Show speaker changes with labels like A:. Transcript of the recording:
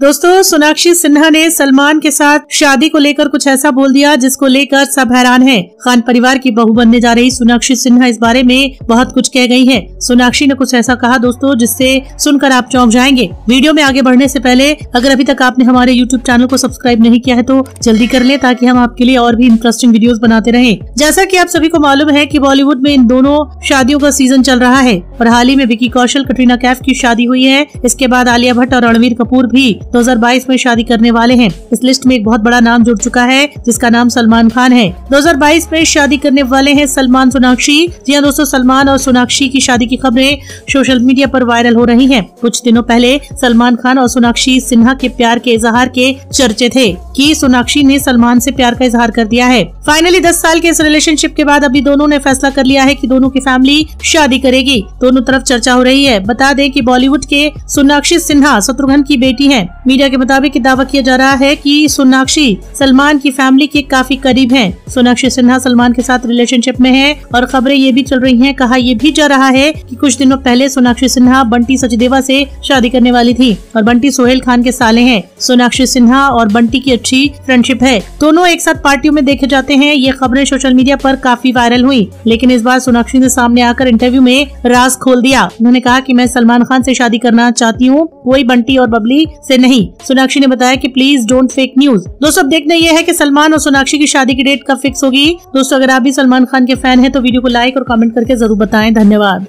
A: दोस्तों, सोनाक्षी सिन्हा ने सलमान के साथ शादी को लेकर कुछ ऐसा बोल दिया जिसको लेकर सब हैरान हैं। खान परिवार की बहू बनने जा रही सोनाक्षी सिन्हा इस बारे में बहुत कुछ कह गई हैं। सोनाक्षी ने कुछ ऐसा कहा दोस्तों, जिससे सुनकर आप चौंक जाएँगे वीडियो में आगे बढ़ने से पहले, अगर अभी तक आपने हमारे यूट्यूब चैनल को सब्सक्राइब नहीं किया है तो जल्दी कर ले ताकि हम आपके लिए और भी इंटरेस्टिंग वीडियो बनाते रहे जैसा की आप सभी को मालूम है की बॉलीवुड में इन दोनों शादियों का सीज़न चल रहा है और हाल ही में विकी कौशल कटरीना कैफ की शादी हुई है इसके बाद आलिया भट्ट और रणवीर कपूर भी 2022 में शादी करने वाले हैं। इस लिस्ट में एक बहुत बड़ा नाम जुड़ चुका है, जिसका नाम सलमान खान है। 2022 में शादी करने वाले हैं सलमान सोनाक्षी। जी हाँ दोस्तों, सलमान और सोनाक्षी की शादी की खबरें सोशल मीडिया पर वायरल हो रही हैं। कुछ दिनों पहले सलमान खान और सोनाक्षी सिन्हा के प्यार के इजहार के चर्चे थे कि सोनाक्षी ने सलमान से प्यार का इजहार कर दिया है। फाइनली दस साल के इस रिलेशनशिप के बाद अभी दोनों ने फैसला कर लिया है कि दोनों की फैमिली शादी करेगी। दोनों तरफ़ चर्चा हो रही है। बता दें कि बॉलीवुड के सोनाक्षी सिन्हा शत्रुघ्न की बेटी हैं। मीडिया के मुताबिक दावा किया जा रहा है कि सोनाक्षी सलमान की फैमिली के काफ़ी करीब हैं। सोनाक्षी सिन्हा सलमान के साथ रिलेशनशिप में है और खबरें ये भी चल रही हैं, कहा यह भी जा रहा है कि कुछ दिनों पहले सोनाक्षी सिन्हा बंटी सचदेवा से शादी करने वाली थी और बंटी सोहेल खान के साले हैं। सोनाक्षी सिन्हा और बंटी की अच्छी फ्रेंडशिप है। दोनों एक साथ पार्टियों में देखे जाते हैं। ये खबरें सोशल मीडिया पर काफ़ी वायरल हुई, लेकिन इस बार सोनाक्षी ने सामने आकर इंटरव्यू में राज खोल दिया। उन्होंने कहा कि मैं सलमान खान से शादी करना चाहती हूँ कोई बंटी और बबली से नहीं सोनाक्षी ने बताया कि प्लीज़ डोंट फेक न्यूज़ दोस्तों, अब देखना यह है कि सलमान और सोनाक्षी की शादी की डेट कब फिक्स होगी। दोस्तों, अगर आप भी सलमान खान के फ़ैन हैं तो वीडियो को लाइक और कमेंट करके ज़रूर बताएँ। धन्यवाद।